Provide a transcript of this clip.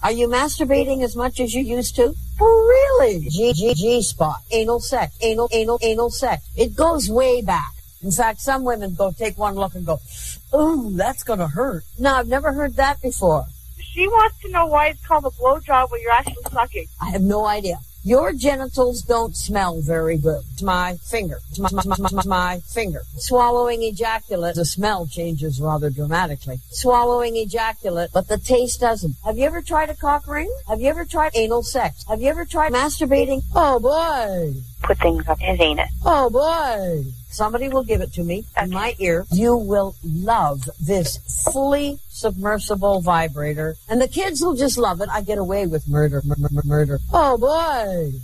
Are you masturbating as much as you used to? Oh, really? G G G spot. Anal sex. Anal anal anal sex. It goes way back. In fact, some women go take one look and go, "Ooh, that's gonna hurt." No, I've never heard that before. She wants to know why it's called a blowjob when you're actually sucking. I have no idea. Your genitals don't smell very good. It's my finger. My, my, my, my, my finger. Swallowing ejaculate, the smell changes rather dramatically. Swallowing ejaculate, but the taste doesn't. Have you ever tried a cock ring? Have you ever tried anal sex? Have you ever tried masturbating? Oh boy. Put things up his anus. Oh boy. Somebody will give it to me in my ear. You will love this fully submersible vibrator. And the kids will just love it. I get away with murder, murder, murder. Oh boy.